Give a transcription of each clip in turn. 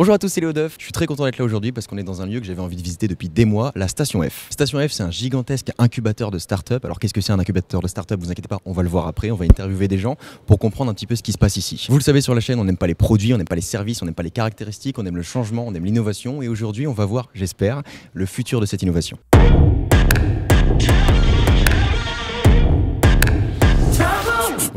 Bonjour à tous, c'est Léo Duff. Je suis très content d'être là aujourd'hui parce qu'on est dans un lieu que j'avais envie de visiter depuis des mois, la Station F. Station F, c'est un gigantesque incubateur de start-up. Alors qu'est-ce que c'est un incubateur de start-up? Vous inquiétez pas, on va le voir après. On va interviewer des gens pour comprendre un petit peu ce qui se passe ici. Vous le savez sur la chaîne, on n'aime pas les produits, on n'aime pas les services, on n'aime pas les caractéristiques, on aime le changement, on aime l'innovation. Et aujourd'hui, on va voir, j'espère, le futur de cette innovation.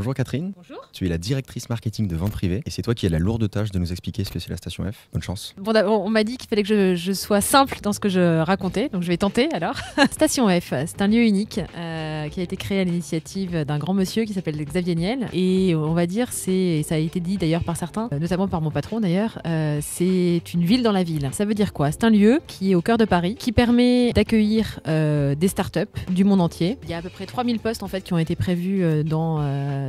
Bonjour Catherine. Bonjour. Tu es la directrice marketing de vente privée et c'est toi qui as la lourde tâche de nous expliquer ce que c'est la station F. Bonne chance. Bon, on m'a dit qu'il fallait que je, je sois simple dans ce que je racontais, donc je vais tenter alors. Station F, c'est un lieu unique euh, qui a été créé à l'initiative d'un grand monsieur qui s'appelle Xavier Niel. Et on va dire, c'est, ça a été dit d'ailleurs par certains, euh, notamment par mon patron d'ailleurs, euh, c'est une ville dans la ville. Ça veut dire quoi? C'est un lieu qui est au cœur de Paris, qui permet d'accueillir euh, des startups du monde entier. Il y a à peu près 3000 postes en fait qui ont été prévus dans,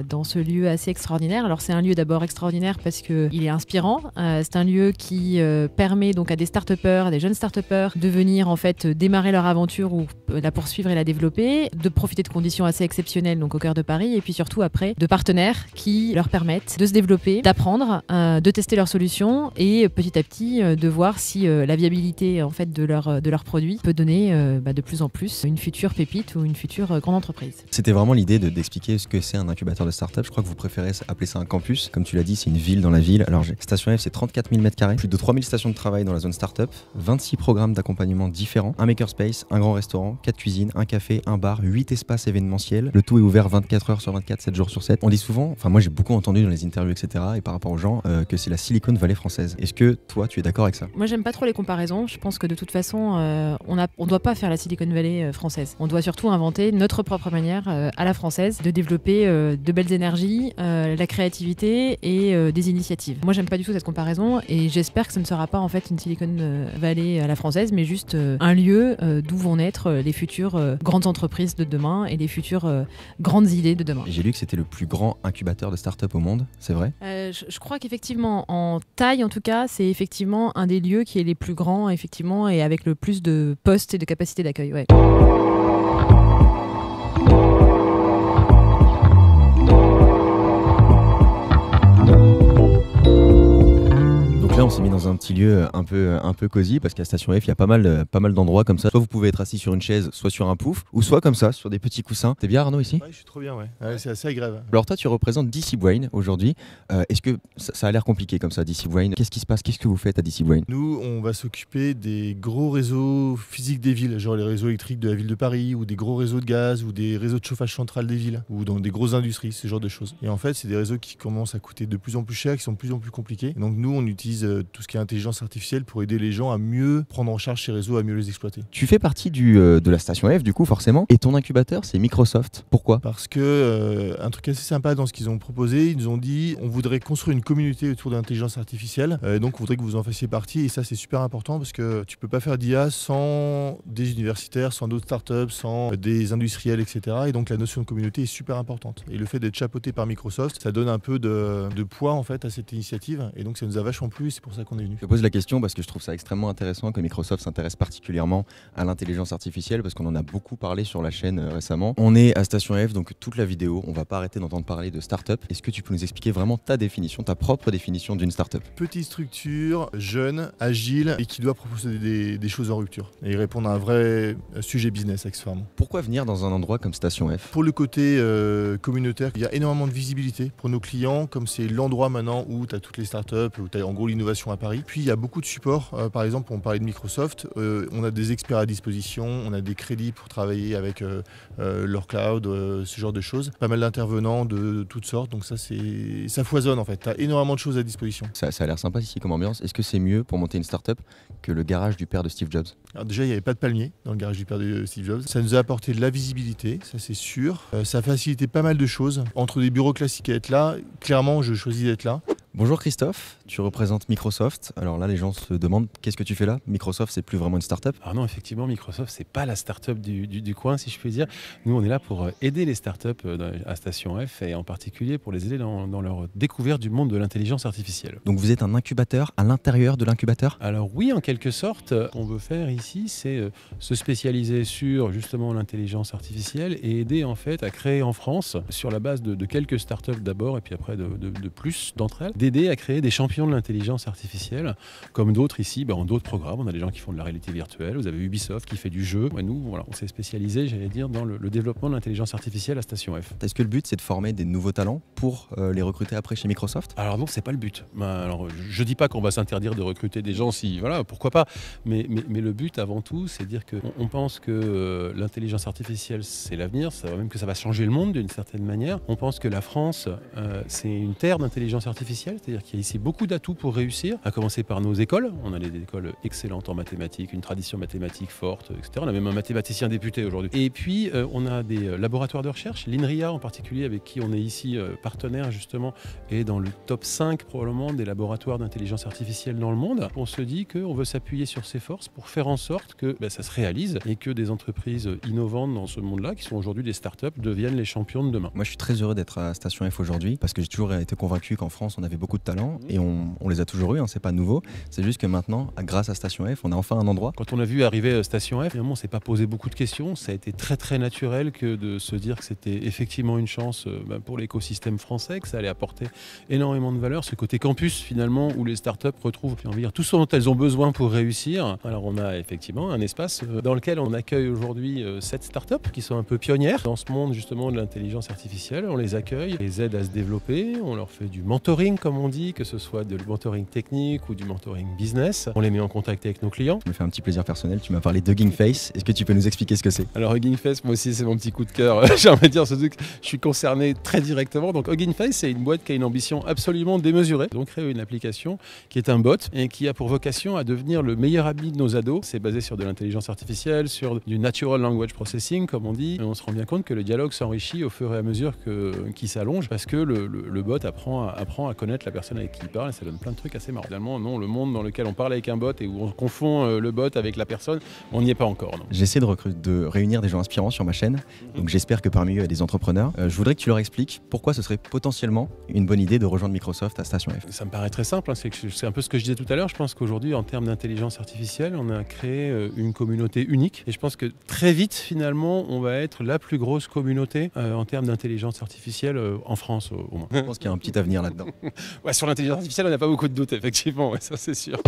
dans ce lieu assez extraordinaire. Alors c'est un lieu d'abord extraordinaire parce qu'il est inspirant. Euh, c'est un lieu qui euh, permet donc à des start-upers, à des jeunes start-upers de venir en fait démarrer leur aventure ou euh, la poursuivre et la développer, de profiter de conditions assez exceptionnelles donc au cœur de Paris et puis surtout après de partenaires qui leur permettent de se développer, d'apprendre, de tester leurs solutions et petit à petit de voir si la viabilité en fait de leur de leurs produits peut donner bah, de plus en plus une future pépite ou une future grande entreprise. C'était vraiment l'idée de- d'expliquer ce que c'est un incubateur de start-up. Je crois que vous préférez appeler ça un campus. Comme tu l'as dit, c'est une ville dans la ville. Alors, Station F, c'est 34 000 m2, plus de 3000 stations de travail dans la zone start-up, 26 programmes d'accompagnement différents, un makerspace, un grand restaurant, 4 cuisines, un café, un bar, 8 espaces événementiels. Le tout est ouvert 24 heures sur 24, 7 jours sur 7. On dit souvent, enfin, moi j'ai beaucoup entendu dans les interviews, etc., et par rapport aux gens, euh, que c'est la Silicon Valley française. Est-ce que toi, tu es d'accord avec ça? Moi, j'aime pas trop les comparaisons. Je pense que de toute façon, euh, on ne on doit pas faire la Silicon Valley euh, française. On doit surtout inventer notre propre manière à la française de développer de belles énergies, euh, la créativité et euh, des initiatives. Moi, j'aime pas du tout cette comparaison et j'espère que ce ne sera pas en fait une Silicon euh, Valley à la française, mais juste un lieu d'où vont naître les futures grandes entreprises de demain et les futures grandes idées de demain. J'ai lu que c'était le plus grand incubateur de start-up au monde, c'est vrai? Je, je crois qu'effectivement, en taille en tout cas, c'est effectivement un des lieux qui est les plus grands, effectivement, et avec le plus de postes et de capacités d'accueil. Ouais. Là, on s'est mis dans un petit lieu euh, un peu, un peu cosy parce qu'à Station F, il y a pas mal, euh, pas mal d'endroits comme ça. Soit vous pouvez être assis sur une chaise, soit sur un pouf, ou soit comme ça, sur des petits coussins. T'es bien Arnaud ici? Ouais, je suis trop bien, ouais. Ouais, c'est assez agréable. Alors toi, tu représentes DC Brain aujourd'hui. Euh, Est-ce que ça, ça a l'air compliqué comme ça, DC Brain Qu'est-ce qui se passe? Qu'est-ce que vous faites à DC Brain Nous, on va s'occuper des gros réseaux physiques des villes, genre les réseaux électriques de la ville de Paris, ou des gros réseaux de gaz, ou des réseaux de chauffage central des villes, ou dans des grosses industries, ce genre de choses. Et en fait, c'est des réseaux qui commencent à coûter de plus en plus cher, qui sont de plus en plus compliqués. Et donc nous, on utilise euh, tout ce qui est intelligence artificielle pour aider les gens à mieux prendre en charge ces réseaux, à mieux les exploiter. Tu fais partie du, euh, de la Station F, du coup, forcément. Et ton incubateur, c'est Microsoft. Pourquoi? Parce que euh, un truc assez sympa dans ce qu'ils ont proposé, ils nous ont dit on voudrait construire une communauté autour de l'intelligence artificielle, euh, donc on voudrait que vous en fassiez partie, et ça c'est super important parce que tu peux pas faire d'IA sans des universitaires, sans d'autres startups, sans des industriels, etc. Et donc la notion de communauté est super importante. Et le fait d'être chapeauté par Microsoft, ça donne un peu de, de poids en fait à cette initiative, et donc ça nous a vachement plu, et c'est pour ça qu'on est venu. Je te pose la question parce que je trouve ça extrêmement intéressant que Microsoft s'intéresse particulièrement à l'intelligence artificielle parce qu'on en a beaucoup parlé sur la chaîne euh, récemment. On est à Station F, donc toute la vidéo, on va pas arrêter d'entendre parler de start-up. Est-ce que tu peux nous expliquer vraiment ta définition, ta propre définition d'une start-up? Petite structure, jeune, agile, et qui doit proposer des, des choses en rupture, et répondre à un vrai euh, sujet business accessoirement. Pourquoi venir dans un endroit comme Station F? Pour le côté euh, communautaire, il y a énormément de visibilité pour nos clients, comme c'est l'endroit maintenant où tu as toutes les startups, où tu as en gros l'innovation à Paris. Puis il y a beaucoup de support. Euh, par exemple, on parlait de Microsoft, euh, on a des experts à disposition, on a des crédits pour travailler avec euh, leur cloud, ce genre de choses. Pas mal d'intervenants de, toutes sortes, donc ça, c'est, ça foisonne en fait. Tu as énormément de choses à disposition. ça, ça a l'air sympa ici comme ambiance. Est-ce que c'est mieux pour monter une start-up que le garage du père de Steve Jobs? Alors déjà, il n'y avait pas de palmier dans le garage du père de Steve Jobs. Ça nous a apporté de la visibilité, ça c'est sûr. Ça a facilité pas mal de choses. Entre des bureaux classiques et être là, clairement, je choisis d'être là. Bonjour Christophe, tu représentes Microsoft. Alors là, les gens se demandent qu'est-ce que tu fais là? Microsoft, c'est plus vraiment une start-up? Alors non, effectivement, Microsoft, c'est pas la start-up du, du- du coin, si je puis dire. Nous, on est là pour euh, aider les start-up euh, à Station F et en particulier pour les aider dans, dans leur découverte du monde de l'intelligence artificielle. Donc vous êtes un incubateur à l'intérieur de l'incubateur? Alors oui, en quelque sorte, euh, ce qu'on veut faire ici, c'est se spécialiser sur justement l'intelligence artificielle et aider en fait à créer en France, sur la base de, de quelques startups d'abord et puis après de, de- de plus d'entre elles, d'aider à créer des champions de l'intelligence artificielle, comme d'autres ici, ben, en d'autres programmes. On a des gens qui font de la réalité virtuelle. Vous avez Ubisoft qui fait du jeu. Et nous, voilà, on s'est spécialisé, j'allais dire, dans le, développement de l'intelligence artificielle à Station F. Est-ce que le but, c'est de former des nouveaux talents pour euh, les recruter après chez Microsoft? Alors non, c'est pas le but. Ben, alors, je dis pas qu'on va s'interdire de recruter des gens si, voilà, pourquoi pas. Mais, mais, le but, avant tout, c'est de dire qu'on on pense que euh, l'intelligence artificielle, c'est l'avenir. Ça va même que ça va changer le monde d'une certaine manière. On pense que la France, euh, c'est une terre d'intelligence artificielle, c'est-à-dire qu'il y a ici beaucoup d'atouts pour réussir, à commencer par nos écoles. On a des écoles excellentes en mathématiques, une tradition mathématique forte, etc. On a même un mathématicien député aujourd'hui. Et puis, euh, on a des euh, laboratoires de recherche, l'INRIA en particulier, avec qui on est ici partenaire justement, est dans le top 5 probablement des laboratoires d'intelligence artificielle dans le monde. On se dit qu'on veut s'appuyer sur ces forces pour faire en sorte que ben, ça se réalise et que des entreprises innovantes dans ce monde-là, qui sont aujourd'hui des startups, deviennent les champions de demain. Moi, je suis très heureux d'être à Station F aujourd'hui parce que j'ai toujours été convaincu qu'en France, on avait beaucoup de talents et on, les a toujours eu, hein, c'est pas nouveau. C'est juste que maintenant, grâce à Station F, on a enfin un endroit. Quand on a vu arriver euh, Station F, on s'est pas posé beaucoup de questions. Ça a été très très naturel que de se dire que c'était effectivement une chance euh, bah, pour l'écosystème français, que ça allait apporter énormément de valeur. Ce côté campus finalement où les startups retrouvent, envie dire, tout ce dont elles ont besoin pour réussir. Alors on a effectivement un espace euh, dans lequel on accueille aujourd'hui sept startups qui sont un peu pionnières dans ce monde justement de l'intelligence artificielle. On les accueille, les aide à se développer, on leur fait du mentoring comme on dit, que ce soit de mentoring technique ou du mentoring business. On les met en contact avec nos clients. Ça me fait un petit plaisir personnel, tu m'as parlé de Hugging Face. Est-ce que tu peux nous expliquer ce que c'est? Alors Hugging Face, moi aussi c'est mon petit coup de cœur. J'ai envie de dire, je suis concerné très directement. Donc Hugging Face, c'est une boîte qui a une ambition absolument démesurée. Donc créer une application qui est un bot et qui a pour vocation à devenir le meilleur ami de nos ados. C'est basé sur de l'intelligence artificielle, sur du natural language processing comme on dit. Et on se rend bien compte que le dialogue s'enrichit au fur et à mesure qu'il s'allonge parce que le, bot apprend à, apprend à connaître la personne avec qui il parle et ça donne plein de trucs assez marrants. Finalement, non, le monde dans lequel on parle avec un bot et où on confond euh, le bot avec la personne, on n'y est pas encore. J'essaie de, de, réunir des gens inspirants sur ma chaîne, mhm. donc j'espère que parmi eux il y a des entrepreneurs. Euh, je voudrais que tu leur expliques pourquoi ce serait potentiellement une bonne idée de rejoindre Microsoft à Station F. Ça me paraît très simple, hein. c'est un peu ce que je disais tout à l'heure. Je pense qu'aujourd'hui, en termes d'intelligence artificielle, on a créé euh, une communauté unique et je pense que très vite, finalement, on va être la plus grosse communauté en termes d'intelligence artificielle en France au moins. Je pense qu'il y a un petit avenir là-dedans. ouais, sur l'intelligence artificielle, on n'a pas beaucoup de doutes, effectivement, ça c'est sûr.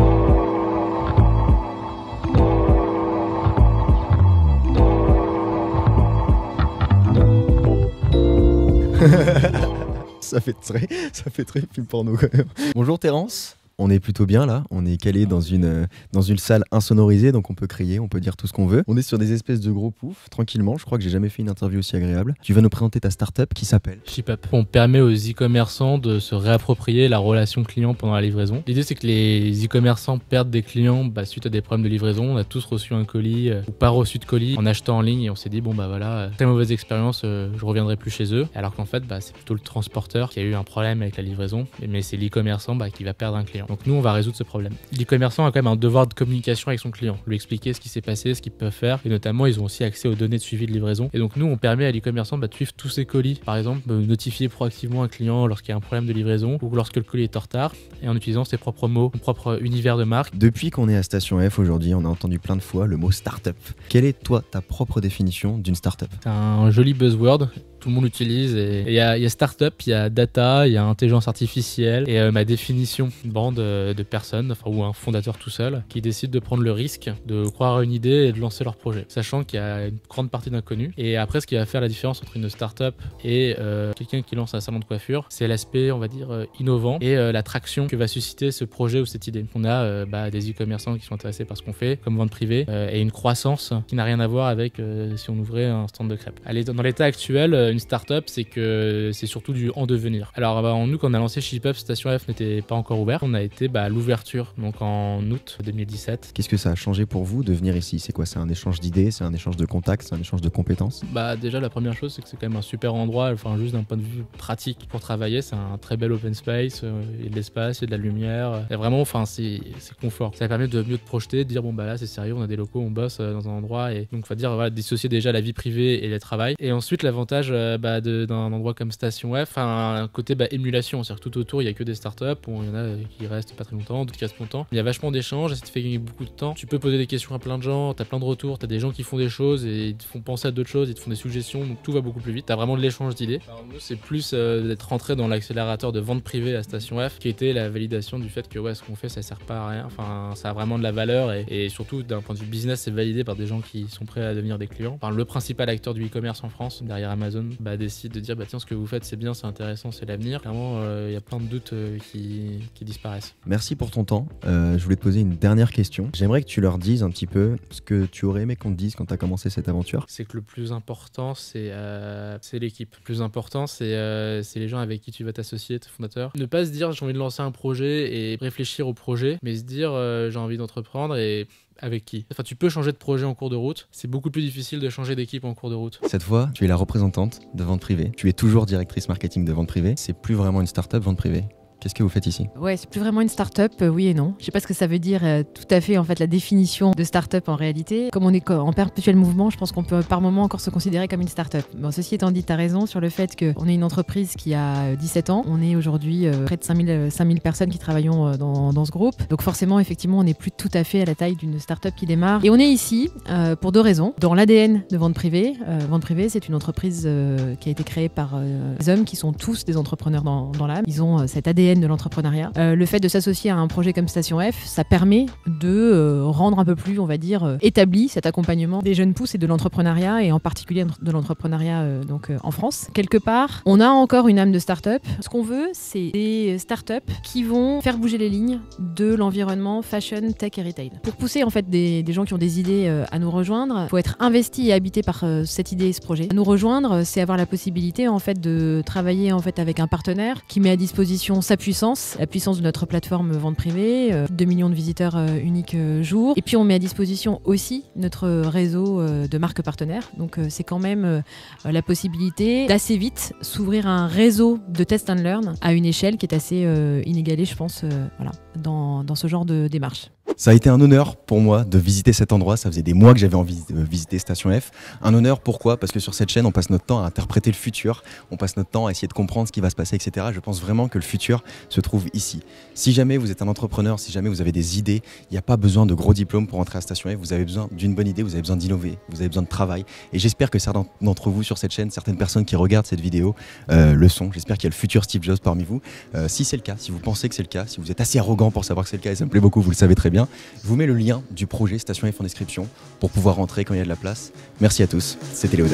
ça fait très, ça fait très film porno quand même. Bonjour Terence on est plutôt bien là. On est calé dans une, euh, dans une salle insonorisée, donc on peut crier, on peut dire tout ce qu'on veut. On est sur des espèces de gros poufs, tranquillement. Je crois que j'ai jamais fait une interview aussi agréable. Tu vas nous présenter ta startup qui s'appelle ShipUp. On permet aux e-commerçants de se réapproprier la relation client pendant la livraison. L'idée, c'est que les e-commerçants perdent des clients bah, suite à des problèmes de livraison. On a tous reçu un colis euh, ou pas reçu de colis en achetant en ligne et on s'est dit, bon, bah voilà, euh, très mauvaise expérience, je reviendrai plus chez eux. Alors qu'en fait, bah, c'est plutôt le transporteur qui a eu un problème avec la livraison, mais c'est l'e-commerçant bah, qui va perdre un client. Donc nous, on va résoudre ce problème. L'e-commerçant a quand même un devoir de communication avec son client, lui expliquer ce qui s'est passé, ce qu'il peut faire, et notamment ils ont aussi accès aux données de suivi de livraison. Et donc nous, on permet à l'e-commerçant bah, de suivre tous ses colis, par exemple, notifier proactivement un client lorsqu'il y a un problème de livraison ou lorsque le colis est en retard, et en utilisant ses propres mots, son propre univers de marque. Depuis qu'on est à Station F aujourd'hui, on a entendu plein de fois le mot startup. Quelle est toi ta propre définition d'une startup? C'est un joli buzzword tout le monde utilise. Il y a, y a startup, il y a data, il y a intelligence artificielle. Et euh, ma définition, une bande euh, de personnes, enfin, ou un fondateur tout seul, qui décide de prendre le risque de croire à une idée et de lancer leur projet. Sachant qu'il y a une grande partie d'inconnus. Et après, ce qui va faire la différence entre une startup et euh, quelqu'un qui lance un salon de coiffure, c'est l'aspect, on va dire, innovant et l'attraction que va susciter ce projet ou cette idée. On a bah, des e-commerçants qui sont intéressés par ce qu'on fait, comme vente privée, et une croissance qui n'a rien à voir avec si on ouvrait un stand de crêpes. Allez, dans l'état actuel, une startup, c'est que c'est surtout du en devenir. Alors, bah, nous, quand on a lancé ShipUp, Station F n'était pas encore ouvert. On a été bah, à l'ouverture, donc en août 2017. Qu'est-ce que ça a changé pour vous de venir ici? C'est quoi? C'est un échange d'idées? C'est un échange de contacts? C'est un échange de compétences? Bah, déjà, la première chose, c'est que c'est quand même un super endroit, enfin, juste d'un point de vue pratique pour travailler. C'est un très bel open space. Euh, il y a de l'espace, il y a de la lumière. Et vraiment, enfin, c'est confort. Ça permet de mieux te projeter, de dire, bon, bah là, c'est sérieux, on a des locaux, on bosse euh, dans un endroit. Et donc, on va dire, voilà, dissocier déjà la vie privée et le travail. Et ensuite, l'avantage euh, bah, d'un endroit comme Station F, enfin, un côté bah, émulation. C'est-à-dire que tout autour, il y a que des startups. Il y en a euh, qui restent pas très longtemps, d'autres qui restent longtemps. Il y a vachement d'échanges, ça te fait gagner beaucoup de temps. Tu peux poser des questions à plein de gens, t'as plein de retours, t'as des gens qui font des choses et ils te font penser à d'autres choses, ils te font des suggestions, donc tout va beaucoup plus vite. T'as vraiment de l'échange d'idées. C'est plus euh, d'être rentré dans l'accélérateur de vente privée à Station F, qui était la validation du fait que ouais, ce qu'on fait, ça sert pas à rien. Enfin, ça a vraiment de la valeur et, et surtout d'un point de vue business, c'est validé par des gens qui sont prêts à devenir des clients. Enfin, le principal acteur du e-commerce en France, derrière Amazon, bah, décide de dire bah tiens, ce que vous faites, c'est bien, c'est intéressant, c'est l'avenir. Clairement, euh, il y a plein de doutes euh, qui, qui disparaissent. Merci pour ton temps. Euh, je voulais te poser une dernière question. J'aimerais que tu leur dises un petit peu ce que tu aurais aimé qu'on te dise quand tu as commencé cette aventure. C'est que le plus important, c'est euh, c'est l'équipe. Le plus important, c'est euh, les gens avec qui tu vas t'associer, tes fondateurs. Ne pas se dire j'ai envie de lancer un projet et réfléchir au projet, mais se dire euh, j'ai envie d'entreprendre et avec qui Enfin, tu peux changer de projet en cours de route. C'est beaucoup plus difficile de changer d'équipe en cours de route. Cette fois, tu es la représentante de vente privée. Tu es toujours directrice marketing de vente privée. C'est plus vraiment une start-up vente privée. Qu'est-ce que vous faites ici Ouais, c'est plus vraiment une start-up, euh, oui et non. Je sais pas ce que ça veut dire euh, tout à fait en fait la définition de start-up en réalité. Comme on est en perpétuel mouvement, je pense qu'on peut par moment encore se considérer comme une start-up. Bon, ceci étant dit, tu as raison sur le fait qu'on est une entreprise qui a euh, 17 ans. On est aujourd'hui euh, près de 5000, euh, 5000 personnes qui travaillons euh, dans, ce groupe. Donc forcément, effectivement, on n'est plus tout à fait à la taille d'une start-up qui démarre. Et on est ici euh, pour deux raisons. Dans l'ADN de Vente Privée, euh, Vente Privée, c'est une entreprise euh, qui a été créée par euh, des hommes qui sont tous des entrepreneurs dans, dans l'âme. Ils ont euh, cet ADN de l'entrepreneuriat. Euh, le fait de s'associer à un projet comme Station F, ça permet de euh, rendre un peu plus, on va dire, euh, établi cet accompagnement des jeunes pousses et de l'entrepreneuriat, et en particulier de l'entrepreneuriat donc en France. Quelque part, on a encore une âme de start-up. Ce qu'on veut, c'est des start-up qui vont faire bouger les lignes de l'environnement fashion, tech et retail. Pour pousser en fait des, gens qui ont des idées à nous rejoindre, il faut être investi et habité par cette idée et ce projet. Nous rejoindre, c'est avoir la possibilité en fait de travailler en fait avec un partenaire qui met à disposition sa puissance, la puissance de notre plateforme vente privée, euh, 2 millions de visiteurs euh, uniques euh, jour. Et puis on met à disposition aussi notre réseau euh, de marques partenaires. Donc euh, c'est quand même euh, la possibilité d'assez vite s'ouvrir un réseau de test and learn à une échelle qui est assez euh, inégalée, je pense, euh, dans ce genre de démarche. Ça a été un honneur pour moi de visiter cet endroit. Ça faisait des mois que j'avais envie de visiter Station F. Un honneur pourquoi? Parce que sur cette chaîne, on passe notre temps à interpréter le futur. On passe notre temps à essayer de comprendre ce qui va se passer, etc. Je pense vraiment que le futur se trouve ici. Si jamais vous êtes un entrepreneur, si jamais vous avez des idées, il n'y a pas besoin de gros diplômes pour entrer à Station F. Vous avez besoin d'une bonne idée, vous avez besoin d'innover, vous avez besoin de travail. Et j'espère que certains d'entre vous sur cette chaîne, certaines personnes qui regardent cette vidéo, euh, le sont. J'espère qu'il y a le futur Steve Jobs parmi vous. Euh, si c'est le cas, si vous pensez que c'est le cas, si vous êtes assez arrogant pour savoir que c'est le cas, et ça me plaît beaucoup, vous le savez très bien, je vous mets le lien du projet Station F en description pour pouvoir rentrer quand il y a de la place. Merci à tous, c'était Léo.